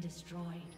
destroyed.